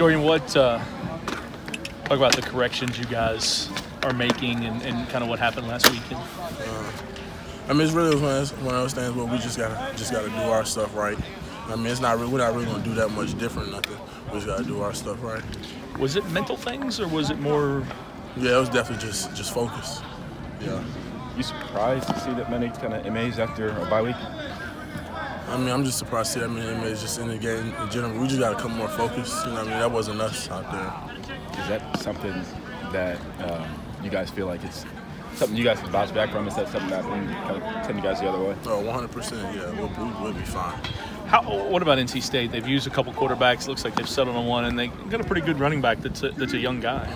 Dorian, what uh, talk about the corrections you guys are making and, and kind of what happened last weekend? Uh, I mean, it's really one of those, one of those things where we just gotta just gotta do our stuff right. I mean, it's not really, we're not really gonna do that much different. Nothing. We just gotta do our stuff right. Was it mental things or was it more? Yeah, it was definitely just just focus. Yeah. You surprised to see that many kind of MAs after a bye week? I mean, I'm just surprised to see that many MAs just in the game in general. We just gotta come more focused. You know, what I mean, that wasn't us out there. Is that something that um, you guys feel like it's something you guys can bounce back from? Is that something that can kind of send you guys the other way? Oh, 100%. Yeah, we'll, we'll, we'll be fine. How, what about NC State? They've used a couple quarterbacks. Looks like they've settled on one, and they got a pretty good running back. That's a, that's a young guy.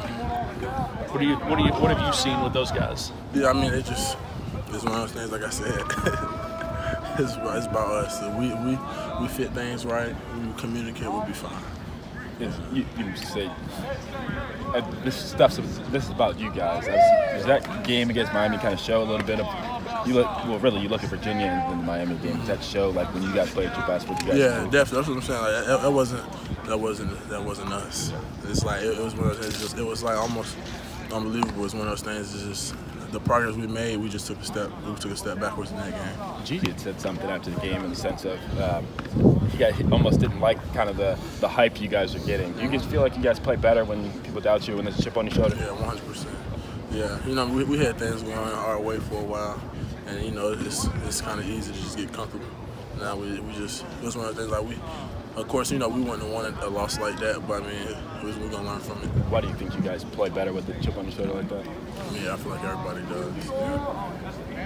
What do you what do you what have you seen with those guys? Yeah, I mean it just it's one of those things. Like I said, it's, it's about us. We we we fit things right. We communicate. We'll be fine. Is, you, you say uh, this stuff. This is about you guys. Does that game against Miami kind of show a little bit of you look well? Really, you look at Virginia and the Miami game. Does that show like when you guys played your best? What you guys? Yeah, definitely. That's what I'm saying. Like that, that, wasn't that wasn't that wasn't us. It's like it, it was one of those. Just it was like almost unbelievable. It's one of those things. It's just the progress we made. We just took a step. We took a step backwards in that game. Gigi had said something after the game in the sense of um, you guys almost didn't like kind of the, the hype you guys are getting. Do you guys feel like you guys play better when people doubt you when there's a chip on your shoulder? Yeah, 100. percent Yeah, you know we, we had things going our way for a while, and you know it's it's kind of easy to just get comfortable. Now we, we just it was one of the things like we of course, you know, we wouldn't have wanted a loss like that, but I mean, we're going to learn from it. Why do you think you guys play better with the chip on your shoulder like that? Yeah, I feel like everybody does. Yeah.